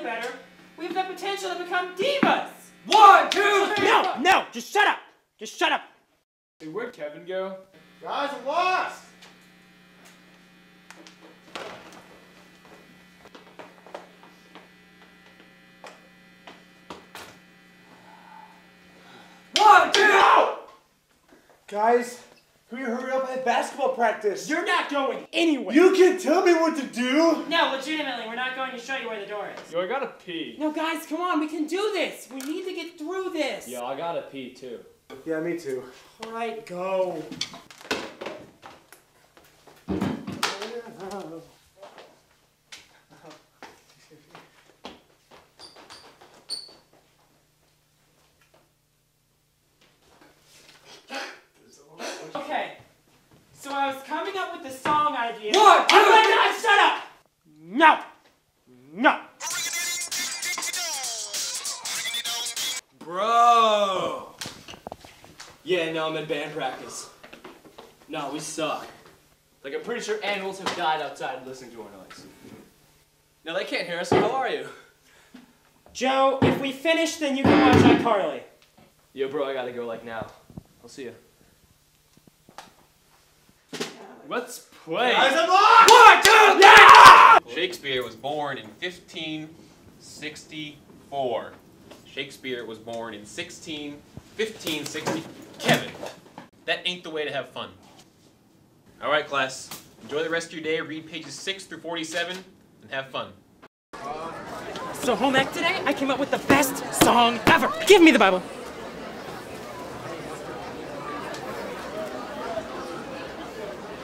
play better, we have the potential to become divas. One, two, three. No, no, just shut up. Just shut up. Hey, where'd Kevin go? Guys, I'm lost. One, two. Guys can we hurry up I have basketball practice? You're not going anywhere! You can tell me what to do! No, legitimately, we're not going to show you where the door is. Yo, I gotta pee. No, guys, come on, we can do this! We need to get through this! Yo, I gotta pee too. Yeah, me too. Alright, go. Okay, so I was coming up with the song idea. One, two, Oh my God, shut up! No! No! Bro! Yeah, no, I'm in band practice. No, we suck. Like, I'm pretty sure animals have died outside listening to our noise. No, they can't hear us. How are you? Joe, if we finish, then you can watch iCarly. Yo, bro, I gotta go, like, now. I'll see you. Let's play. Guys, I'm lost! One, yeah! Shakespeare was born in 1564. Shakespeare was born in 16, 1560. Kevin, that ain't the way to have fun. All right, class. Enjoy the rest of your day. Read pages 6 through 47 and have fun. So home ec today, I came up with the best song ever. Give me the Bible.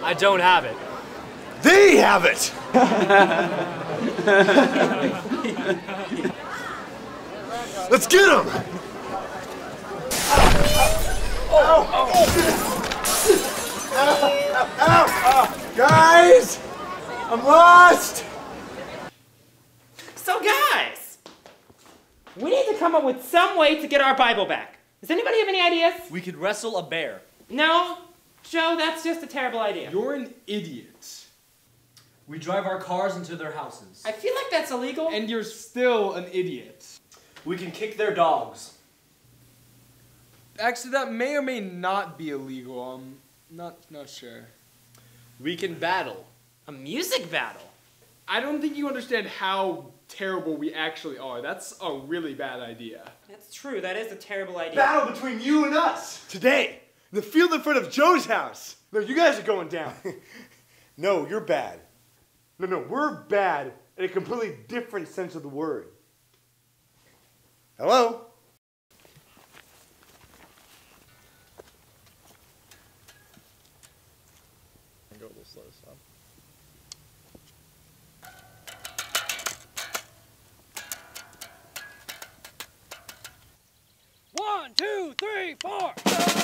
I don't have it. They have it! Let's get him! Guys! I'm lost! So guys, we need to come up with some way to get our Bible back. Does anybody have any ideas? We could wrestle a bear. No? Joe, that's just a terrible idea. You're an idiot. We drive our cars into their houses. I feel like that's illegal. And you're still an idiot. We can kick their dogs. Actually, that may or may not be illegal. I'm not not sure. We can battle. a music battle. I don't think you understand how terrible we actually are. That's a really bad idea. That's true. That is a terrible idea. Battle between you and us! Today, in the field in front of Joe's house! No, you guys are going down. no, you're bad. No, no, we're bad in a completely different sense of the word. Hello? One, two, three, four. Going, going and rice, and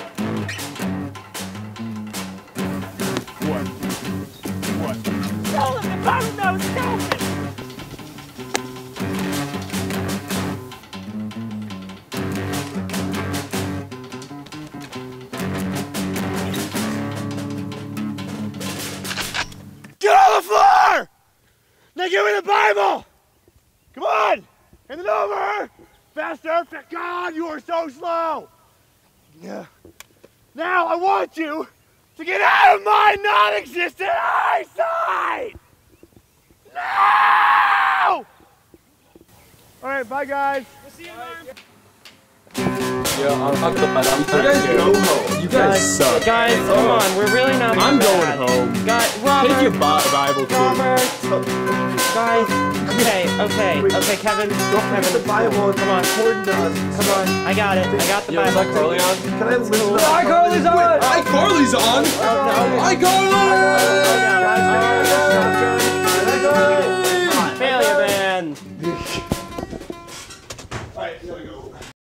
Now give me the Bible! Come on! Hand it over! Faster! Oh, God, you are so slow! Yeah. Now I want you to get out of my non-existent eyesight! No! Alright, bye guys. We'll see you guys go home. You guys suck. Guys, come on, we're really not. I'm that going bad. home. Guys, Robert. Take your Bi- Bible too. Robert. Guys. Okay, okay, okay, Kevin. Kevin. the Bible. Come on. Important to us. Come on. I got it. I got the Yo, is Bible. that Carly on? Can I listen to iCarly's on! iCarly's on! Oh, no. Hi, Carly! Oh, no.